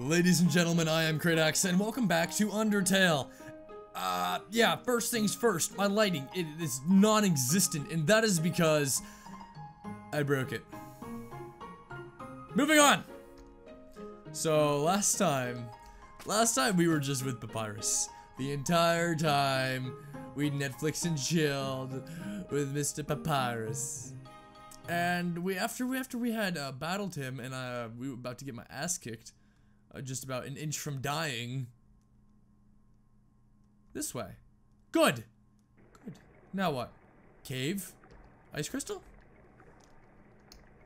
Ladies and gentlemen, I am Kraedax, and welcome back to Undertale. Uh, yeah, first things first, my lighting, it is non-existent, and that is because I broke it. Moving on! So, last time, last time we were just with Papyrus. The entire time, we Netflix and chilled with Mr. Papyrus. And we after we after we had uh, battled him and uh, we were about to get my ass kicked, uh, just about an inch from dying. This way. Good. Good. Now what? Cave? Ice crystal?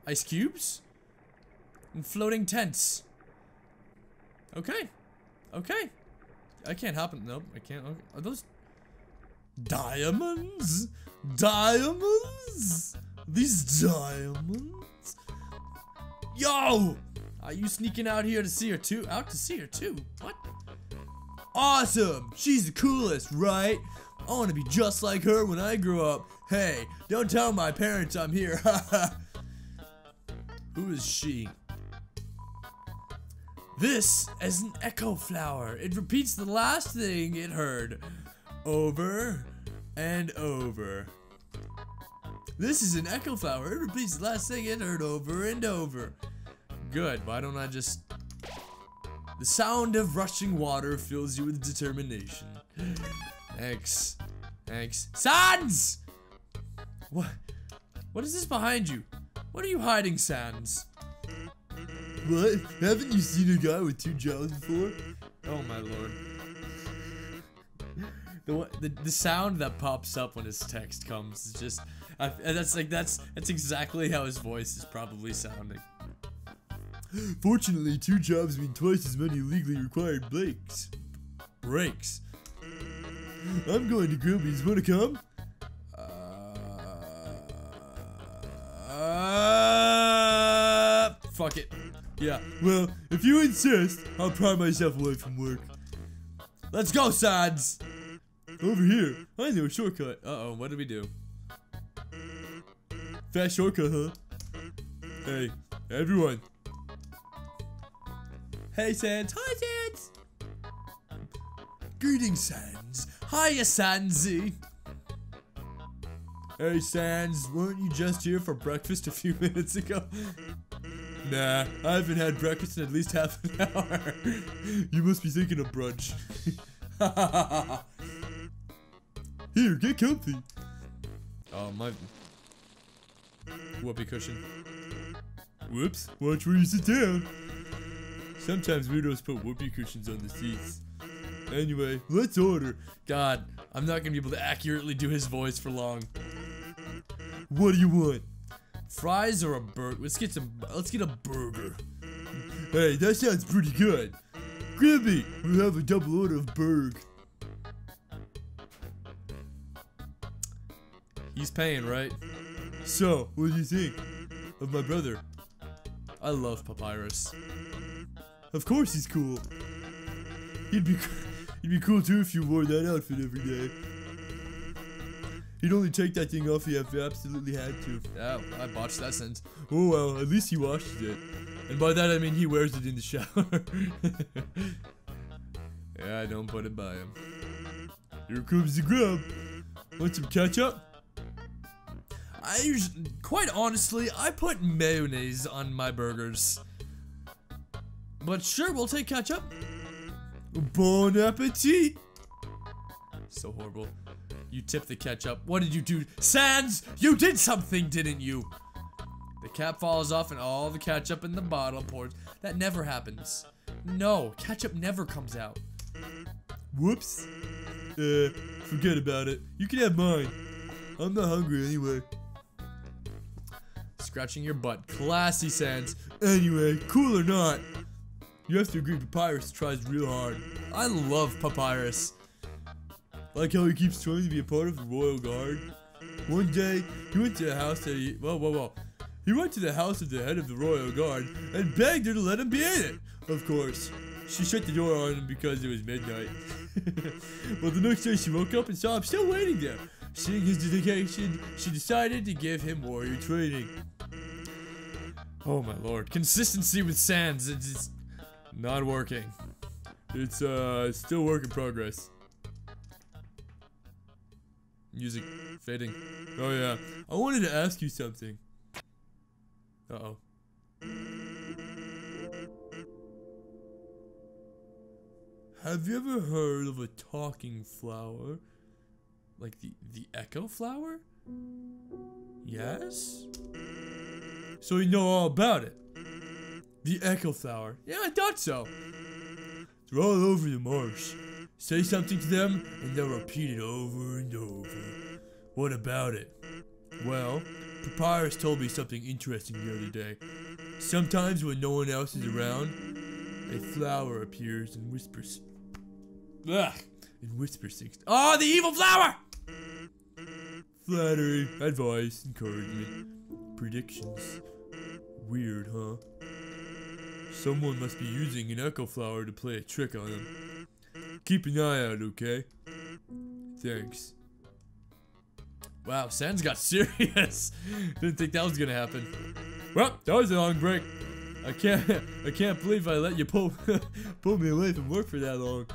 Ice cubes? And floating tents. Okay. Okay. I can't hop in. Nope, I can't. Are those diamonds? Diamonds? These diamonds? Yo! Are you sneaking out here to see her too? Out to see her too? What? Awesome! She's the coolest, right? I want to be just like her when I grow up. Hey, don't tell my parents I'm here. Who is she? This is an echo flower. It repeats the last thing it heard over and over. This is an echo flower. It repeats the last thing it heard over and over. Good. Why don't I just... The sound of rushing water fills you with determination. Thanks. Thanks. Sans! What? What is this behind you? What are you hiding, Sans? What? Haven't you seen a guy with two jobs before? Oh my lord. The, the, the sound that pops up when his text comes is just I, that's like that's that's exactly how his voice is probably sounding. Fortunately, two jobs mean twice as many legally required breaks. Breaks. I'm going to Grillby's. Wanna come? Uh, fuck it. Yeah. Well, if you insist, I'll pry myself away from work. Let's go, Sads. Over here. I know a shortcut. Uh oh. What did we do? Fast shortcut, huh? Hey, everyone. Hey, Sans. Hi, Sans. Greetings, Sans. Hiya, Sansy. Hey, Sans. Weren't you just here for breakfast a few minutes ago? Nah, I haven't had breakfast in at least half an hour. you must be thinking of brunch. Here, get comfy. Oh, my whoopee cushion. Whoops, watch where you sit down. Sometimes weirdos put whoopee cushions on the seats. Anyway, let's order. God, I'm not gonna be able to accurately do his voice for long. What do you want? Fries or a burger? Let's get some. Let's get a burger. Hey, that sounds pretty good. Grillby, we'll have a double order of burg. He's paying, right? So, what do you think of my brother? I love Papyrus. Of course he's cool. He'd be he'd be cool too if you wore that outfit every day. He'd only take that thing off if you absolutely had to. Yeah, I botched that sentence. Oh well, at least he washes it. And by that I mean he wears it in the shower. yeah, I don't put it by him. Here comes the grub. Want some ketchup? I usually, quite honestly, I put mayonnaise on my burgers. But sure, we'll take ketchup. Bon appetit! So horrible. You tipped the ketchup. What did you do? Sans, you did something, didn't you? The cap falls off and all the ketchup in the bottle pours. That never happens. No, ketchup never comes out. Whoops. Uh, forget about it. You can have mine. I'm not hungry anyway. Scratching your butt. Classy Sans. Anyway, cool or not, you have to agree Papyrus tries real hard. I love Papyrus. Like how he keeps trying to be a part of the Royal Guard. One day, he went to the house that he, whoa, whoa, whoa. He went to the house of the head of the Royal Guard and begged her to let him be in it. Of course, she shut the door on him because it was midnight. well, the next day she woke up and saw him still waiting there. Seeing his dedication, she decided to give him warrior training. Oh my lord. Consistency with Sans. It's, it's Not working. It's uh still work in progress. Music fading. Oh yeah. I wanted to ask you something. Uh oh. Have you ever heard of a talking flower? Like the the echo flower? Yes? So you know all about it. The echo flower. Yeah, I thought so. They're all over the marsh. Say something to them, and they'll repeat it over and over. What about it? Well, Papyrus told me something interesting the other day. Sometimes when no one else is around, a flower appears and whispers. Ugh. And whispers things. Oh, the evil flower! Flattery, advice, encouragement, predictions. Weird, huh? Someone must be using an echo flower to play a trick on him. Keep an eye out, okay? Thanks. Wow, Sans got serious. Didn't think that was gonna happen. Well, that was a long break. I can't I can't believe I let you pull pull me away from work for that long.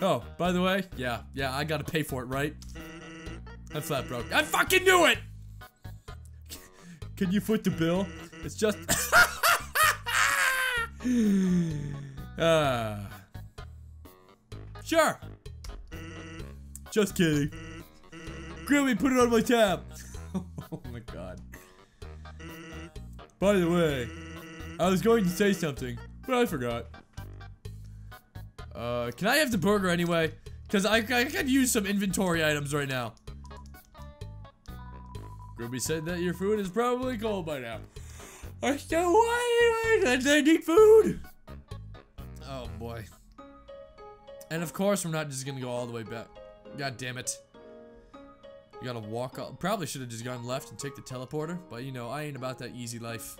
Oh, by the way, yeah, yeah, I gotta pay for it, right? I'm flat broke. I fucking knew it! Can you foot the bill? It's just. Ah. Sure. Just kidding. Grillby, put it on my tab. oh my god. By the way, I was going to say something, but I forgot. Uh, can I have the burger anyway? Because I, I could use some inventory items right now. Grillby said that your food is probably cold by now. I still want. I need food. Oh boy. And of course, we're not just gonna go all the way back. God damn it. You gotta walk up. Probably should have just gone left and take the teleporter, but you know, I ain't about that easy life.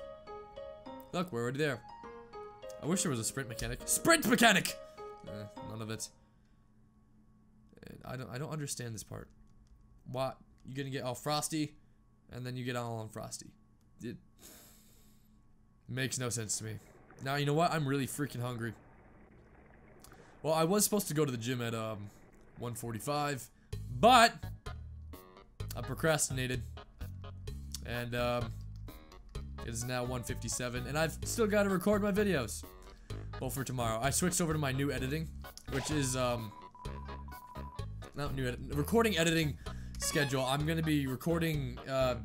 Look, we're already there. I wish there was a sprint mechanic. Sprint mechanic! Eh, none of it. I don't I don't understand this part. What? You're gonna get all frosty, and then you get all on frosty. Makes no sense to me. Now you know what? I'm really freaking hungry. Well, I was supposed to go to the gym at um 145, but I procrastinated. And um it is now 157 and I've still got to record my videos. Well, for tomorrow. I switched over to my new editing, which is um not new edit, recording editing schedule. I'm going to be recording uh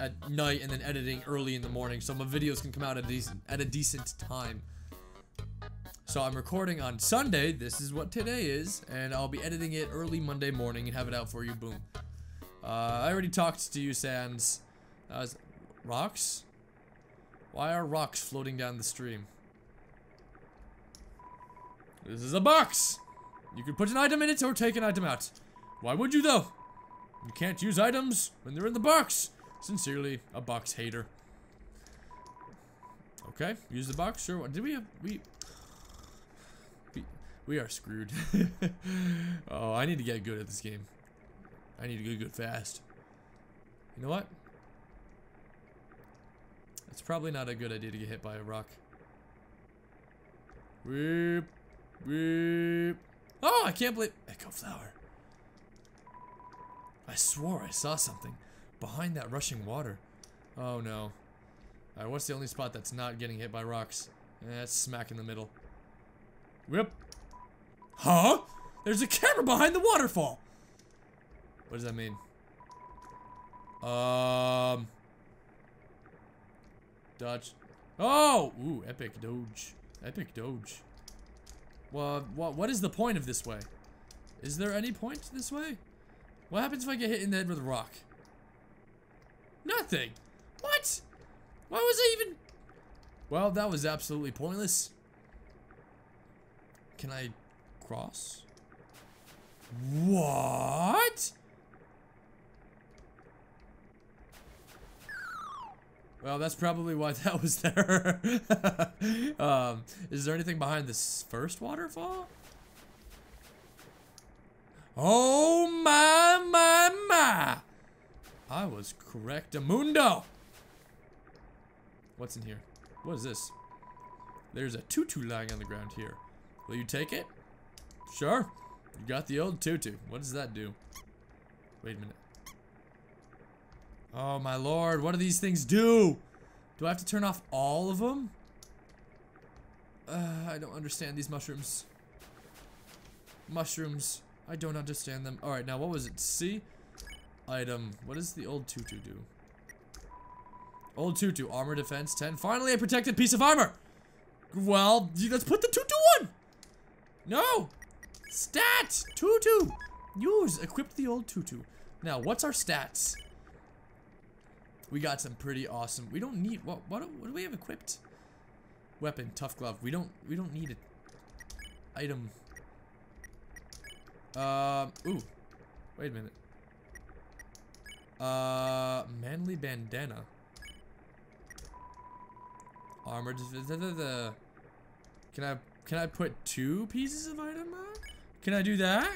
at night and then editing early in the morning so my videos can come out at a decent at a decent time. So I'm recording on Sunday, this is what today is, and I'll be editing it early Monday morning and have it out for you, boom. Uh, I already talked to you, Sans. Uh, rocks? Why are rocks floating down the stream? This is a box! You can put an item in it or take an item out. Why would you, though? You can't use items when they're in the box. Sincerely, a box hater. Okay, use the box, sure. Did we have, we, we, are screwed. oh, I need to get good at this game. I need to get good fast. You know what? It's probably not a good idea to get hit by a rock. Weep, weep. Oh, I can't believe Echo Flower. I swore I saw something behind that rushing water. Oh no. Alright, what's the only spot that's not getting hit by rocks? Eh, smack in the middle. Whip. Huh? There's a camera behind the waterfall. What does that mean? Um. Dodge. Oh! Ooh, epic doge. Epic doge. Well, what, what is the point of this way? Is there any point this way? What happens if I get hit in the head with a rock? Nothing. What? Why was I even... Well, that was absolutely pointless. Can I cross? What? Well, that's probably why that was there. um, is there anything behind this first waterfall? Oh my, my, my. I was correct, Amundo. What's in here? What is this? There's a tutu lying on the ground here. Will you take it? Sure. You got the old tutu. What does that do? Wait a minute. Oh my lord, what do these things do? Do I have to turn off all of them? Uh, I don't understand these mushrooms. Mushrooms. I don't understand them. Alright, now what was it? C? Item. What does the old tutu do? Old tutu. Armor defense 10. Finally a protected piece of armor! Well, let's put the tutu on! No! Stats! Tutu! Use. Equip the old tutu. Now, what's our stats? We got some pretty awesome. We don't need what? What, what do we have equipped? Weapon, tough glove. We don't. We don't need it. Item. Um. ooh. Wait a minute. Uh. Manly bandana. Armor. Can I? Can I put two pieces of item on? Can I do that?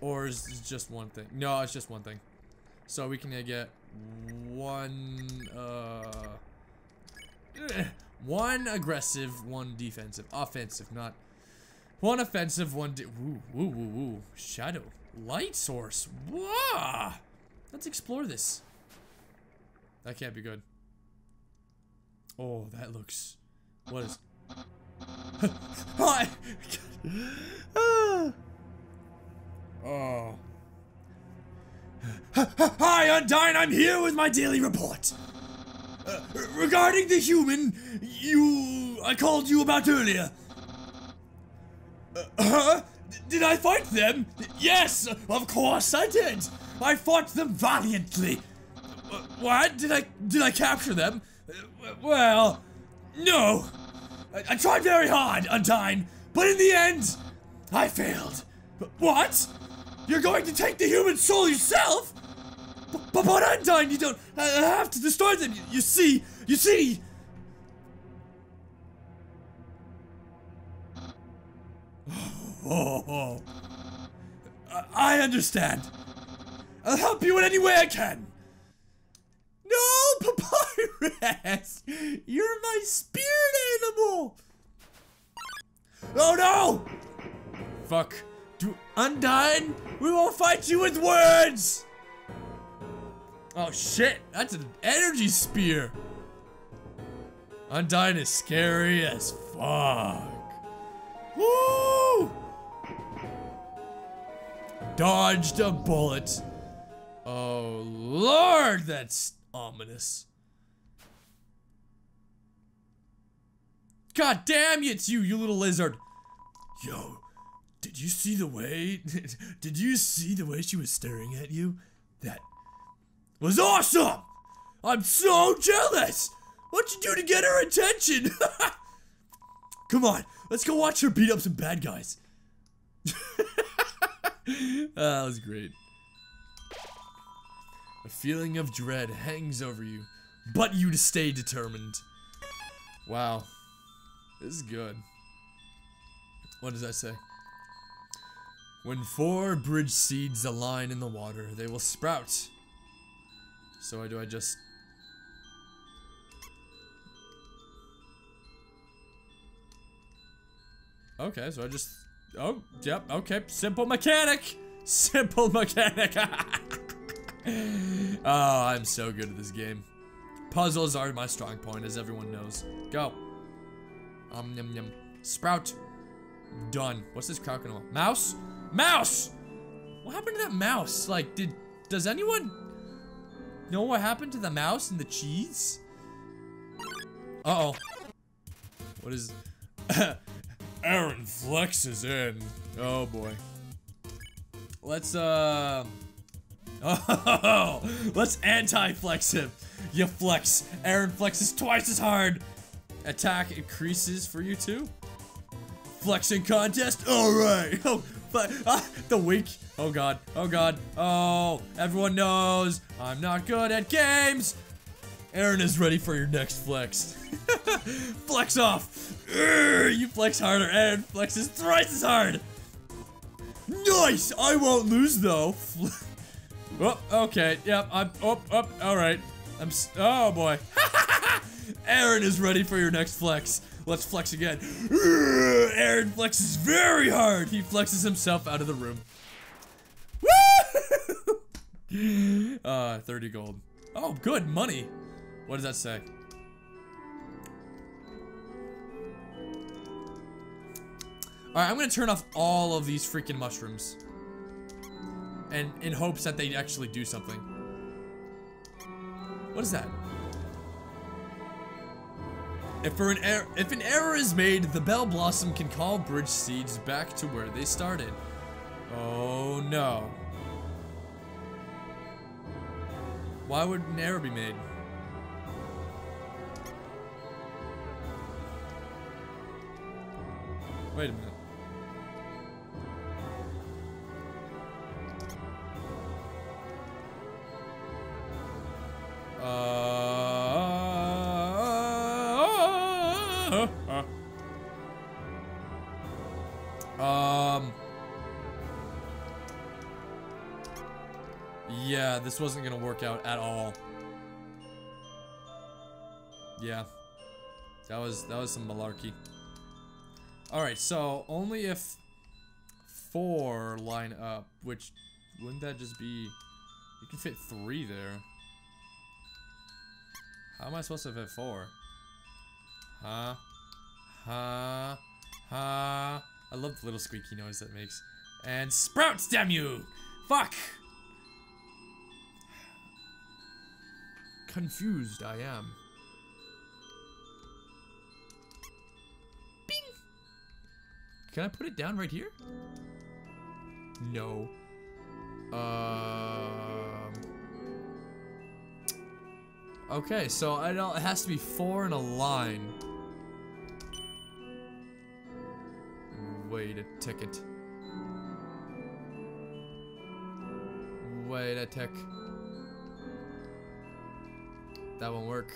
Or is it just one thing? No, it's just one thing. So we can get one, uh, one aggressive, one defensive, offensive, not one offensive, one. Woo, woo, woo, woo. Shadow, light source. Whoa! Let's explore this. That can't be good. Oh, that looks. What is? Hi. oh. Hi, Undyne, I'm here with my daily report. Uh, regarding the human you I called you about earlier. Uh, huh? Did I fight them? Yes, of course I did. I fought them valiantly. Uh, what? Did I did I capture them? Uh, well, no. I, I tried very hard, Undyne, but in the end, I failed. What? You're going to take the human soul yourself? But, but Undyne, you don't uh, have to destroy them. You, you see, you see. Oh, oh. I, I understand. I'll help you in any way I can. No, Papyrus! You're my spirit animal! Oh no! Fuck. Do Undyne, we won't fight you with words! Oh shit, that's an energy spear. Undyne is scary as fuck. Woo! Dodged a bullet. Oh lord, that's ominous. God damn it's you, you little lizard. Yo, did you see the way? did you see the way she was staring at you? That was awesome! I'm so jealous! What'd you do to get her attention? Come on, let's go watch her beat up some bad guys. oh, that was great. A feeling of dread hangs over you, but you stay determined. Wow. This is good. What does that say? When four bridge seeds align in the water, they will sprout so do I just... Okay, so I just... Oh, yep, okay. Simple mechanic! Simple mechanic! oh, I'm so good at this game. Puzzles are my strong point, as everyone knows. Go. Um, yum, yum. Sprout. Done. What's this crowd gonna Mouse? Mouse! What happened to that mouse? Like, did... Does anyone know what happened to the mouse and the cheese? Uh-oh. What is... Aaron flexes in. Oh, boy. Let's, uh... Oh, let's anti-flex him. You flex. Aaron flexes twice as hard. Attack increases for you too. Flexing contest. All right. Oh, but uh, the weak Oh god, oh god, oh, everyone knows I'm not good at games. Aaron is ready for your next flex. flex off. Urgh, you flex harder. Aaron flexes thrice as hard. Nice, I won't lose though. oh, okay, yep, I'm, oh, oh, all right. I'm, oh boy. Aaron is ready for your next flex. Let's flex again. Aaron flexes very hard. He flexes himself out of the room. Woo! uh, 30 gold. Oh, good. Money. What does that say? Alright, I'm gonna turn off all of these freaking mushrooms. And in hopes that they actually do something. What is that? If, for an er if an error is made, the Bell Blossom can call Bridge Seeds back to where they started. Oh no. Why would an error be made? Wait a minute. Uh, um. Yeah, this wasn't gonna work out at all. Yeah. That was that was some malarkey. Alright, so only if four line up, which wouldn't that just be you can fit three there. How am I supposed to fit four? Huh? Huh? Huh? I love the little squeaky noise that makes. And sprouts, damn you! Fuck! Confused I am. Can I put it down right here? No. Um. Okay, so I don't. It has to be four in a line. Wait a ticket. Wait a tick. That won't work.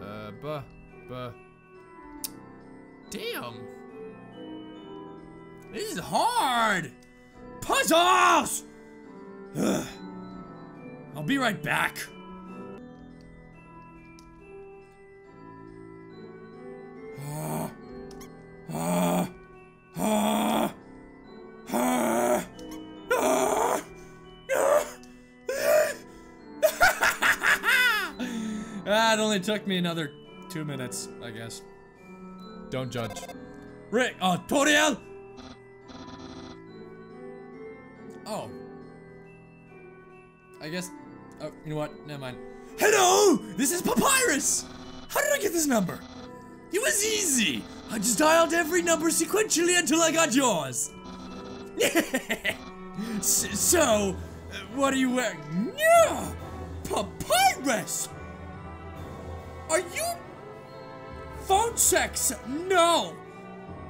Uh, buh, buh. Damn. This is hard. Puzzles. Ugh. I'll be right back. Ah, it only took me another two minutes, I guess. Don't judge. Rick, oh, Toriel! Oh. I guess, oh, you know what, never mind. Hello, this is Papyrus! How did I get this number? It was easy. I just dialed every number sequentially until I got yours. so, what are you wearing? Yeah, Papyrus! Are you phone sex? No.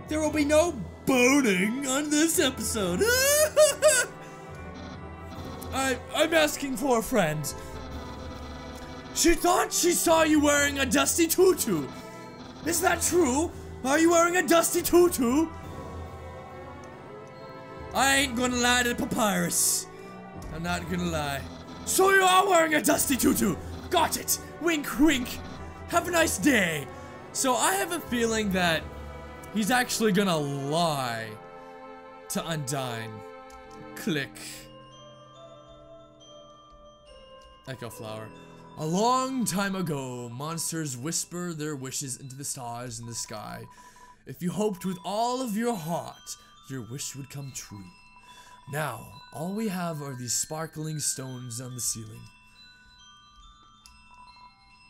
There will be no boning on this episode. I I'm asking for a friend. She thought she saw you wearing a dusty tutu. Is that true? Are you wearing a dusty tutu? I ain't gonna lie to the papyrus. I'm not gonna lie. So you are wearing a dusty tutu. Got it. Wink, wink. Have a nice day. So I have a feeling that he's actually gonna lie to Undyne. Click. Echo Flower. A long time ago, monsters whisper their wishes into the stars in the sky. If you hoped with all of your heart, your wish would come true. Now, all we have are these sparkling stones on the ceiling.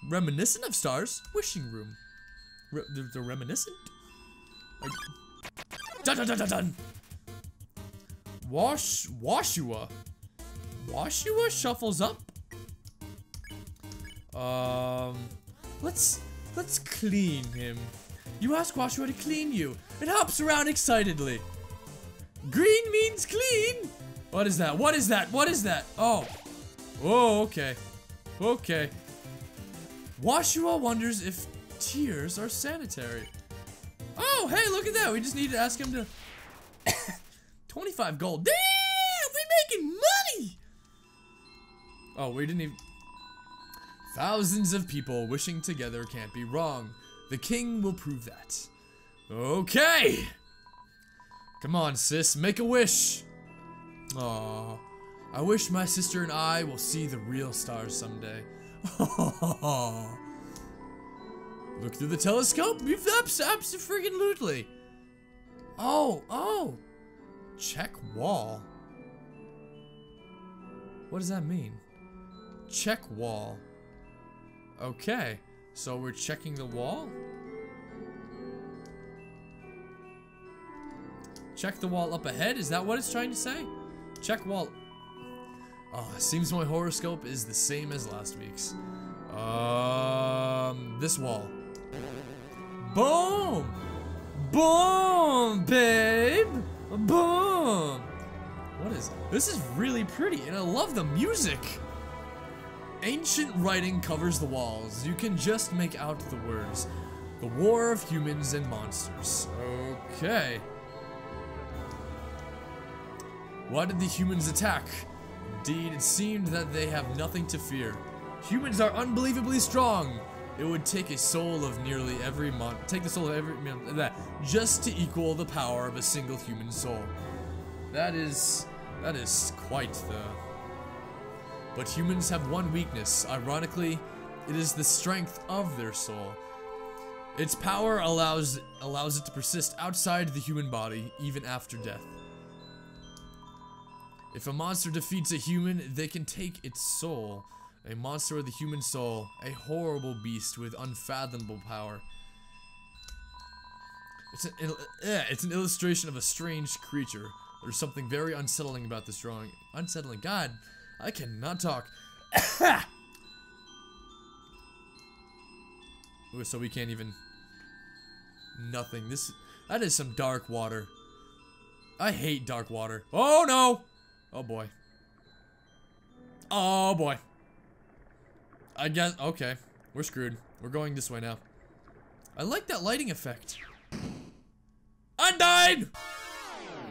Reminiscent of stars, wishing room. Re they're, they're reminiscent? Like, dun dun dun dun dun! Wash, Woshua. Woshua shuffles up. Um, let's, let's clean him. You ask Woshua to clean you. It hops around excitedly. Green means clean. What is that? What is that? What is that? Oh. Oh, okay. Okay. Woshua wonders if tears are sanitary. Oh, hey, look at that. We just need to ask him to... 25 gold. Damn, we making money! Oh, we didn't even... Thousands of people wishing together can't be wrong. The king will prove that. Okay! Come on, sis, make a wish! Aww. I wish my sister and I will see the real stars someday. Look through the telescope? Absolutely. Oh, oh. Check wall. What does that mean? Check wall. Okay, so we're checking the wall? Check the wall up ahead? Is that what it's trying to say? Check wall. Oh, seems my horoscope is the same as last week's. Um, this wall. Boom! Boom, babe! Boom! What is this? This is really pretty, and I love the music. Ancient writing covers the walls. You can just make out the words. The War of Humans and Monsters. Okay. Why did the humans attack? Indeed, it seemed that they have nothing to fear. Humans are unbelievably strong. It would take a soul of nearly every month, take the soul of every that just to equal the power of a single human soul. That is that is quite the But humans have one weakness. Ironically, it is the strength of their soul. Its power allows allows it to persist outside the human body even after death. If a monster defeats a human, they can take its soul. A monster of the human soul, a horrible beast with unfathomable power. It's an, uh, it's an illustration of a strange creature. There's something very unsettling about this drawing. Unsettling? God, I cannot talk. So we can't even... Nothing. This... That is some dark water. I hate dark water. Oh, no! Oh boy. Oh boy. I guess, okay. We're screwed. We're going this way now. I like that lighting effect. Undyne!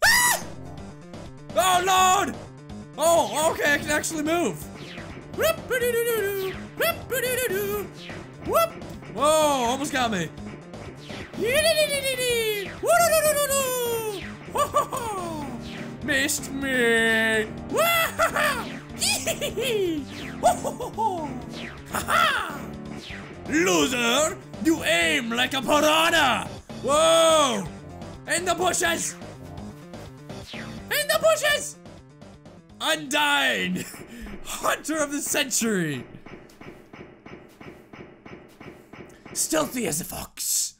Ah! Oh lord! Oh, okay, I can actually move. Whoop! Whoa, almost got me. Missed me! Loser! You aim like a piranha! Whoa! In the bushes! In the bushes! Undyne! Hunter of the century! Stealthy as a fox!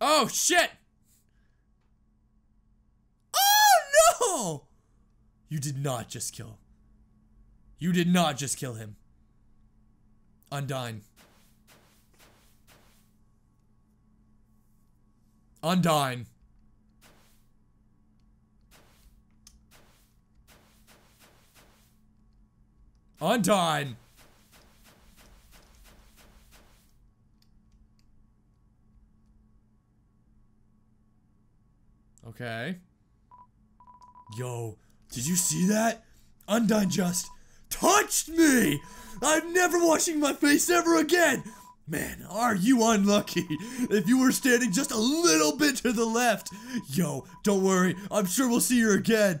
Oh shit! Oh! No! You did not just kill. You did not just kill him. Undyne. Undyne. Undyne. Okay. Yo, did you see that? Undyne just touched me! I'm never washing my face ever again! Man, are you unlucky if you were standing just a little bit to the left. Yo, don't worry, I'm sure we'll see her again.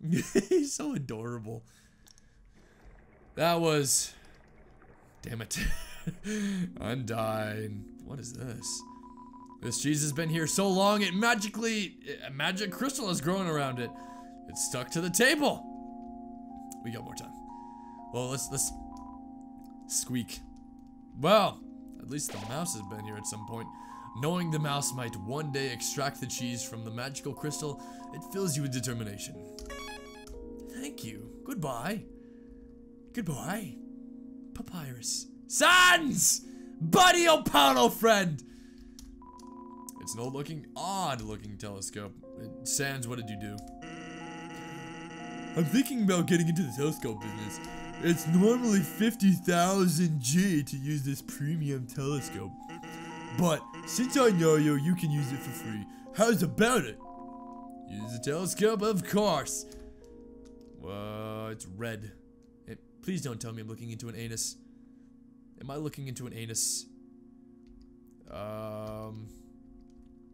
He's so adorable. That was... Damn it. Undyne. What is this? This cheese has been here so long, it magically... A magic crystal has grown around it. It's stuck to the table. We got more time. Well, let's let's squeak. Well, at least the mouse has been here at some point. Knowing the mouse might one day extract the cheese from the magical crystal, it fills you with determination. Thank you. Goodbye. Goodbye. Papyrus. Sans! Buddy Opalo friend! It's an old looking, odd looking telescope. Sans, what did you do? I'm thinking about getting into the telescope business. It's normally 50,000 G to use this premium telescope. But since I know you, you can use it for free. How's about it? Use the telescope, of course. Whoa, it's red. Please don't tell me I'm looking into an anus. Am I looking into an anus? Um.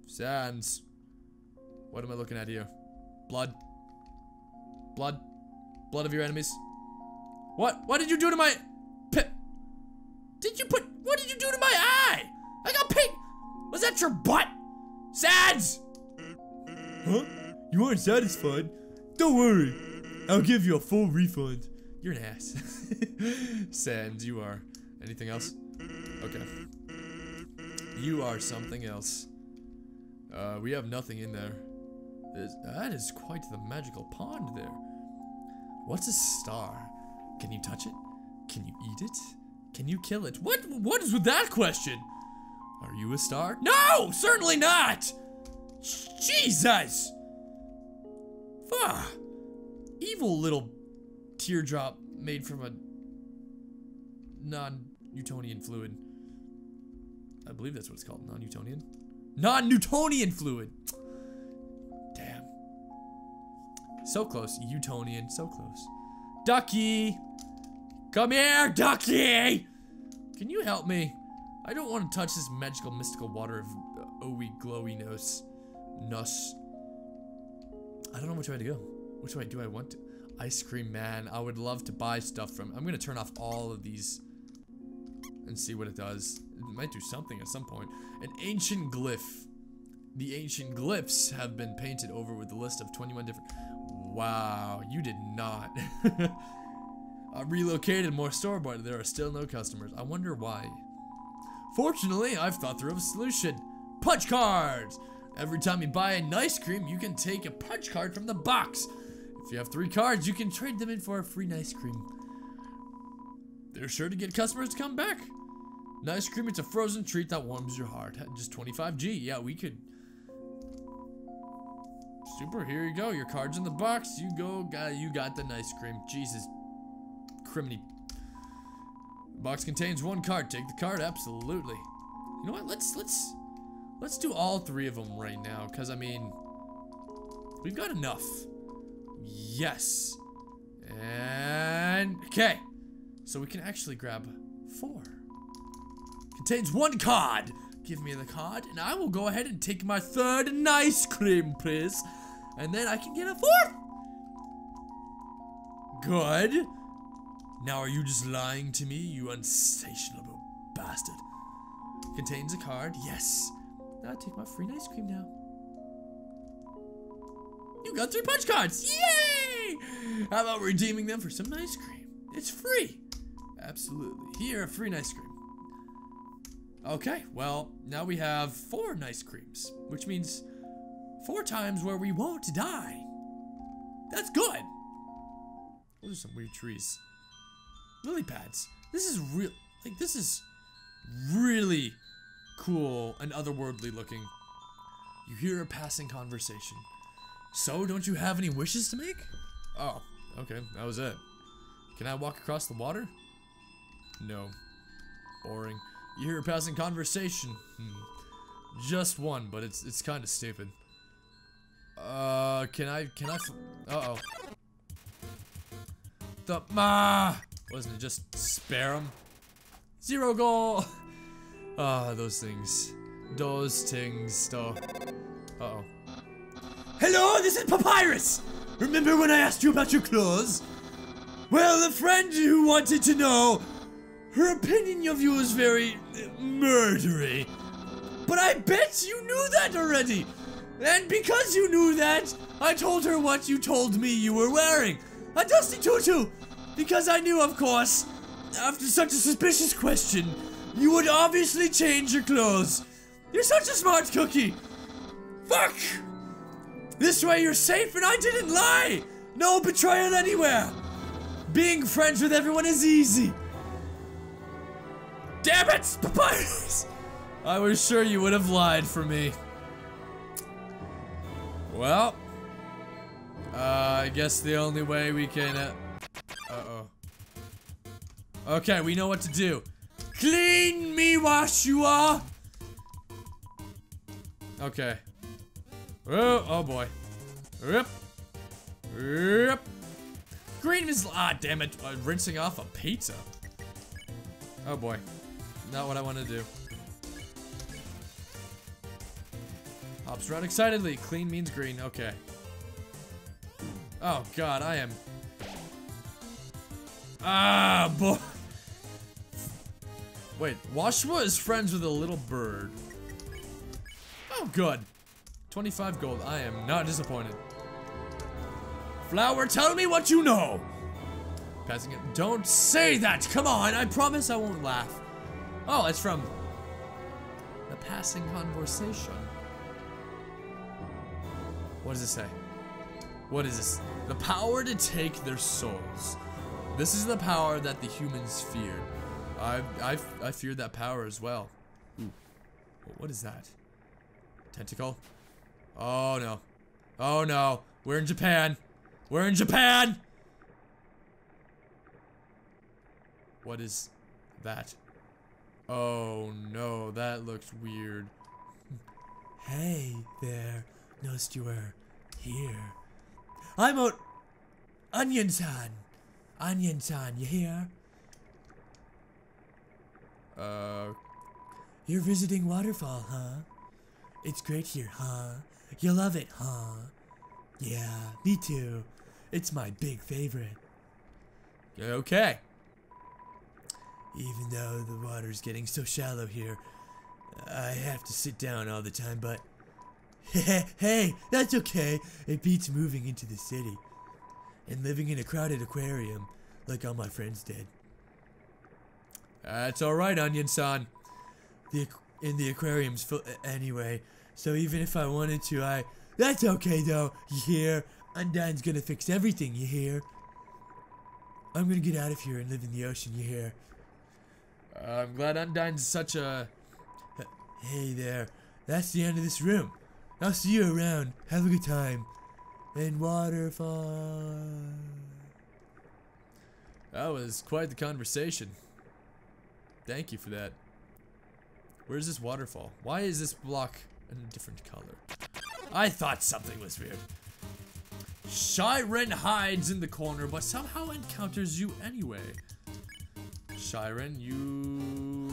Sans. What am I looking at here? Blood. Blood. Blood of your enemies. What? What did you do to my... Did you put... What did you do to my eye? I got pink. Was that your butt? Sads! Huh? You aren't satisfied? Don't worry. I'll give you a full refund. You're an ass. Sans, you are. Anything else? Okay. You are something else. Uh, we have nothing in there. This, that is quite the magical pond there. What's a star? Can you touch it? Can you eat it? Can you kill it? What? What is with that question? Are you a star? No, certainly not. Jesus. Ah, evil little teardrop made from a non-Newtonian fluid. I believe that's what it's called, non-Newtonian. Non-Newtonian fluid. Damn. So close, Newtonian, so close. Ducky! Come here, Ducky! Can you help me? I don't want to touch this magical, mystical water of uh, Glowy Nose. Nuss. I don't know which way to go. Which way do I want to? Ice cream man. I would love to buy stuff from. I'm gonna turn off all of these and see what it does. It might do something at some point. An ancient glyph. The ancient glyphs have been painted over with a list of 21 different. Wow, you did not. I relocated more store, but there are still no customers. I wonder why. Fortunately, I've thought through a solution. Punch cards! Every time you buy an ice cream, you can take a punch card from the box. If you have three cards, you can trade them in for a free ice cream. They're sure to get customers to come back. Nice cream, it's a frozen treat that warms your heart. Just 25G. Yeah, we could. Super, here you go. Your card's in the box. You go, guy. You got the nice cream. Jesus. Criminy. Box contains one card. Take the card, absolutely. You know what? Let's let's let's do all three of them right now, cause I mean, we've got enough. Yes. And okay, so we can actually grab four. Contains one card. Give me the card, and I will go ahead and take my third ice cream, please. And then I can get a fourth. Good. Now are you just lying to me, you unsatiable bastard? Contains a card, yes. Now I take my free ice cream now. You got three punch cards, yay! How about redeeming them for some ice cream? It's free. Absolutely. Here, free ice cream. Okay, well, now we have four nice creams, which means four times where we won't die. That's good. Those are some weird trees. Lily pads. This is real. Like, this is really cool and otherworldly looking. You hear a passing conversation. So, don't you have any wishes to make? Oh, okay, that was it. Can I walk across the water? No. Boring. You hear a passing conversation. Hmm. Just one, but it's it's kind of stupid. Uh, can I can I? Uh oh. The ma wasn't it just spare him? Zero goal. Ah, those things. Those things, though. Uh oh. Hello, this is Papyrus. Remember when I asked you about your clothes? Well, the friend who wanted to know, her opinion of you is very uh, murdery. But I bet you knew that already. And because you knew that, I told her what you told me you were wearing. A dusty tutu. Because I knew, of course, after such a suspicious question, you would obviously change your clothes. You're such a smart cookie. Fuck! This way you're safe and I didn't lie! No betrayal anywhere! Being friends with everyone is easy. Damn it, Papyrus! I was sure you would have lied for me. Well, uh, I guess the only way we can, uh, uh-oh. Okay, we know what to do. Clean me, Woshua! Okay. Oh, oh boy. Rip. Rip. Green is, ah, damn it, uh, rinsing off a pizza. Oh boy, not what I want to do. Hops around excitedly. Clean means green. Okay. Oh god, I am. Ah, boy. Wait, Woshua is friends with a little bird. Oh, good. 25 gold. I am not disappointed. Flower, tell me what you know. Passing it. Don't say that. Come on. I promise I won't laugh. Oh, it's from the passing conversation. What does it say? What is this? The power to take their souls. This is the power that the humans feared. I I I feared that power as well. Hmm. Ooh. What is that? Tentacle? Oh no. Oh no. We're in Japan. We're in Japan! What is that? Oh no, that looks weird. Hey there, noticed you were here. I'm a Onion-san. Onion-san, you here? Uh, You're visiting Waterfall, huh? It's great here, huh? You love it, huh? Yeah, me too. It's my big favorite. okay. Even though the water's getting so shallow here, I have to sit down all the time, but hey, that's okay. It beats moving into the city and living in a crowded aquarium like all my friends did. That's alright, Onion-san. The in the aquarium's full anyway, so even if I wanted to, I that's okay though. You hear? Undyne's gonna fix everything. You hear? I'm gonna get out of here and live in the ocean. You hear? Uh, I'm glad Undyne's such a... Hey there. That's the end of this room. I'll see you around. Have a good time. And waterfall. That was quite the conversation. Thank you for that. Where's this waterfall? Why is this block in a different color? I thought something was weird. Shyren hides in the corner, but somehow encounters you anyway. Shyren, you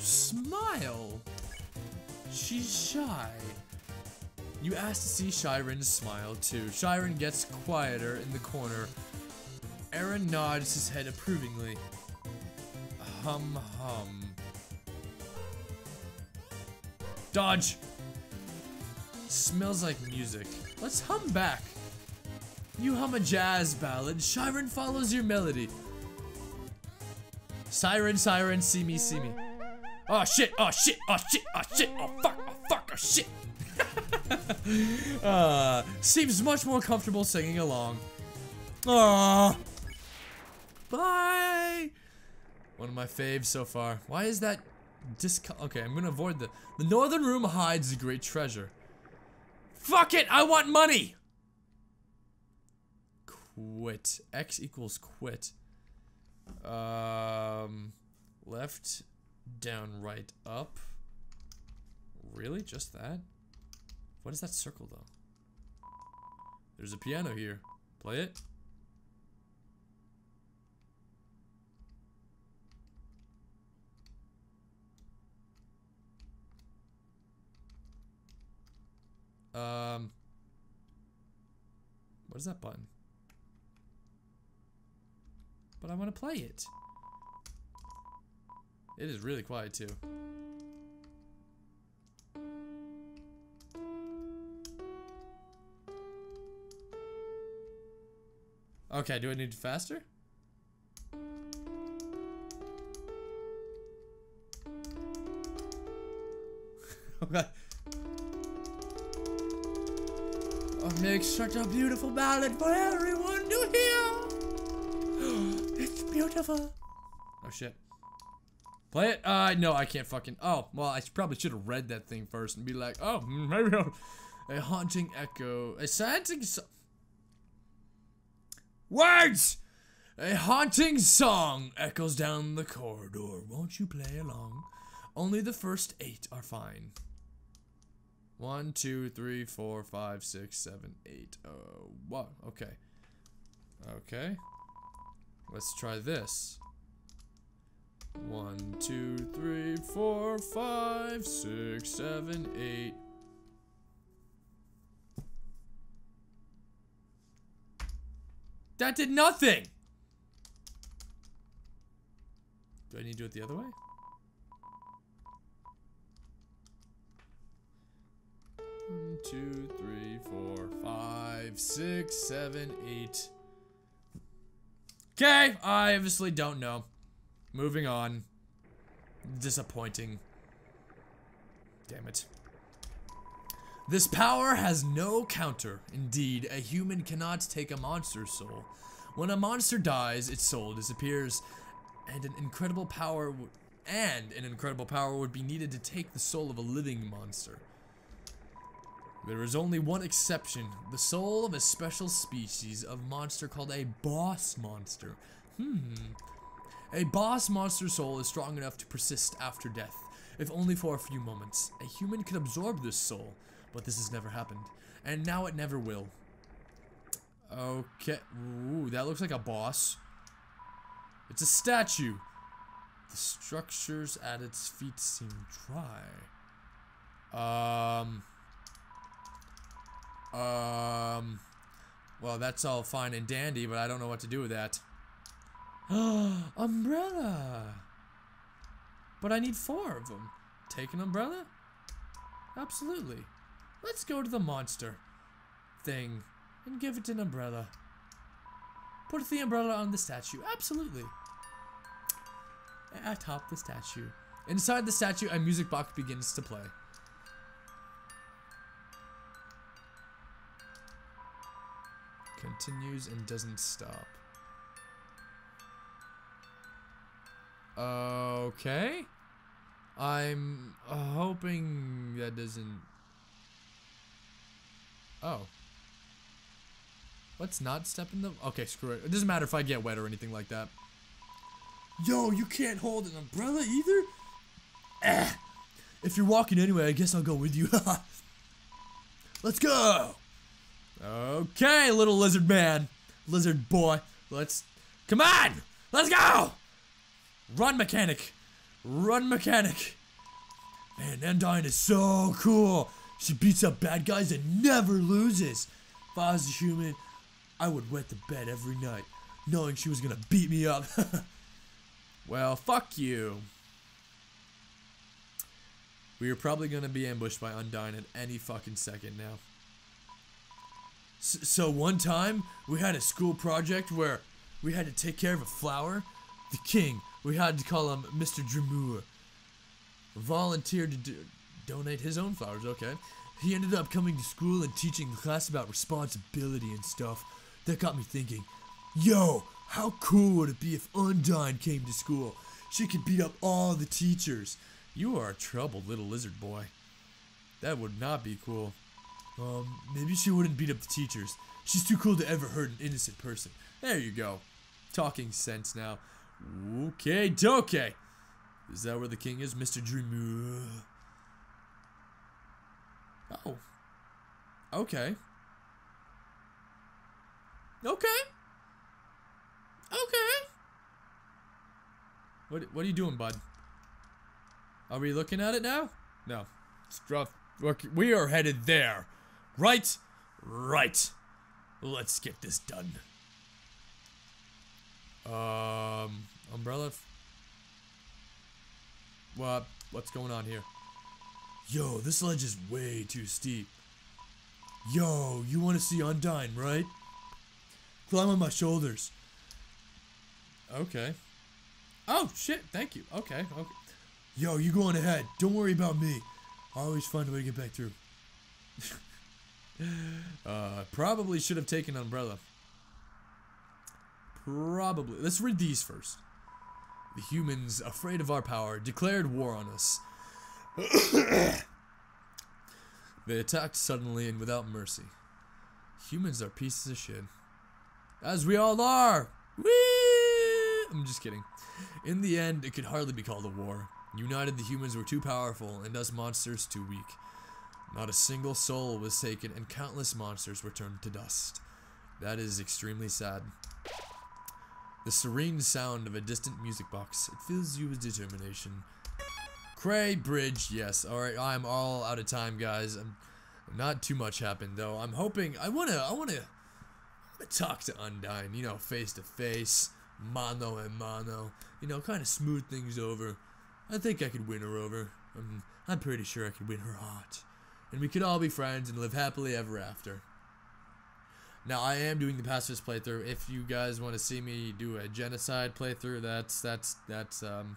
smile. She's shy. You ask to see Shyren smile too. Shyren gets quieter in the corner. Aaron nods his head approvingly. Hum hum. Dodge! Smells like music. Let's hum back. You hum a jazz ballad, Shyren follows your melody. Siren, siren, see me, see me. Oh shit, oh shit, oh shit, oh shit, oh fuck, oh fuck, oh shit. uh, seems much more comfortable singing along. Aww. Bye. One of my faves so far. Why is that disc? Okay, I'm gonna avoid the. The northern room hides a great treasure. Fuck it! I want money. Quit. X equals quit. Um, left, down, right, up. Really? Just that? What is that circle though? There's a piano here. Play it. Um, what is that button? But I want to play it. It is really quiet too. Okay, do I need faster? okay. I'll make such a beautiful ballad for everyone to hear. Beautiful. Oh shit. Play it? Uh, no, I can't fucking. Oh, well, I probably should have read that thing first and be like, oh, maybe I'll. A haunting echo. A haunting. So Words! A haunting song echoes down the corridor. Won't you play along? Only the first eight are fine. One, two, three, four, five, six, seven, eight. Oh, what? Okay. Okay. Let's try this. One, two, three, four, five, six, seven, eight. That did nothing! Do I need to do it the other way? One, two, three, four, five, six, seven, eight. Okay, I obviously don't know. Moving on. Disappointing. Damn it. This power has no counter. Indeed, a human cannot take a monster's soul. When a monster dies, its soul disappears, and an incredible power and an incredible power would be needed to take the soul of a living monster. There is only one exception, the soul of a special species of monster called a boss monster. Hmm. A boss monster soul is strong enough to persist after death, if only for a few moments. A human could absorb this soul, but this has never happened, and now it never will. Okay, ooh, that looks like a boss. It's a statue. The structures at its feet seem dry. Um. Um. Well, that's all fine and dandy, but I don't know what to do with that. umbrella. But I need four of them. Take an umbrella? Absolutely. Let's go to the monster thing and give it an umbrella. Put the umbrella on the statue. Absolutely. Atop the statue. Inside the statue, a music box begins to play. Continues and doesn't stop. Okay. I'm hoping that doesn't. Oh. Let's not step in the. Okay, screw it. It doesn't matter if I get wet or anything like that. Yo, you can't hold an umbrella either? Eh. If you're walking anyway, I guess I'll go with you. Let's go! Okay, little lizard man. Lizard boy. Let's. Come on! Let's go! Run, mechanic! Run, mechanic! Man, Undyne is so cool. She beats up bad guys and never loses. If I was a human, I would wet the bed every night, knowing she was gonna beat me up. well, fuck you. We are probably gonna be ambushed by Undyne at any fucking second now. So one time we had a school project where we had to take care of a flower. The king, we had to call him Mr. Dreemurr, volunteered to do- donate his own flowers. Okay, he ended up coming to school and teaching the class about responsibility and stuff. That got me thinking, yo, how cool would it be if Undyne came to school? She could beat up all the teachers. You are a troubled little lizard boy. That would not be cool. Um, maybe she wouldn't beat up the teachers. She's too cool to ever hurt an innocent person. There you go. Talking sense now. Okay, doke. Is that where the king is, Mr. Dreemurr? Oh. Okay. Okay. Okay. What what are you doing, bud? Are we looking at it now? No. Struff. We are headed there. Right? Right. Let's get this done. Um, umbrella. What? What's going on here? Yo, this ledge is way too steep. Yo, you want to see Undyne, right? Climb on my shoulders. Okay. Oh shit! Thank you. Okay. Okay. Yo, you go on ahead. Don't worry about me. I always find a way to get back through. uh, probably should have taken umbrella. Probably. Let's read these first. The humans, afraid of our power, declared war on us. they attacked suddenly and without mercy. Humans are pieces of shit. As we all are! Whee! I'm just kidding. In the end, it could hardly be called a war. United, the humans were too powerful, and us monsters too weak. Not a single soul was taken, and countless monsters were turned to dust. That is extremely sad. The serene sound of a distant music box. It fills you with determination. Cray Bridge, yes. Alright, I'm all out of time, guys. I'm, not too much happened, though. I'm hoping... I wanna... I wanna... I wanna talk to Undyne, you know, face to face. Mano and mano. You know, kind of smooth things over. I think I could win her over. I'm, I'm pretty sure I could win her heart. And we could all be friends and live happily ever after. Now I am doing the pacifist playthrough. If you guys want to see me do a genocide playthrough, that's that's that's um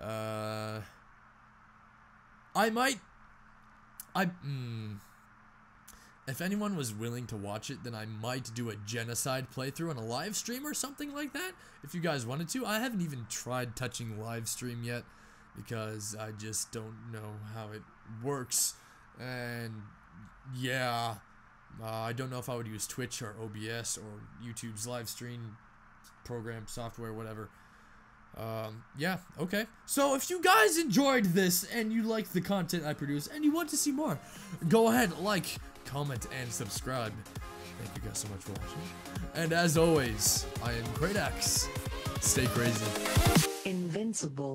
uh I might I mm, if anyone was willing to watch it, then I might do a genocide playthrough on a live stream or something like that. If you guys wanted to, I haven't even tried touching live stream yet because I just don't know how it works. And yeah, uh, I don't know if I would use Twitch or OBS or YouTube's live stream program, software, whatever. Um, yeah, okay. So if you guys enjoyed this and you like the content I produce and you want to see more, go ahead, like, comment, and subscribe. Thank you guys so much for watching. And as always, I am Kraedax. Stay crazy. Invincible.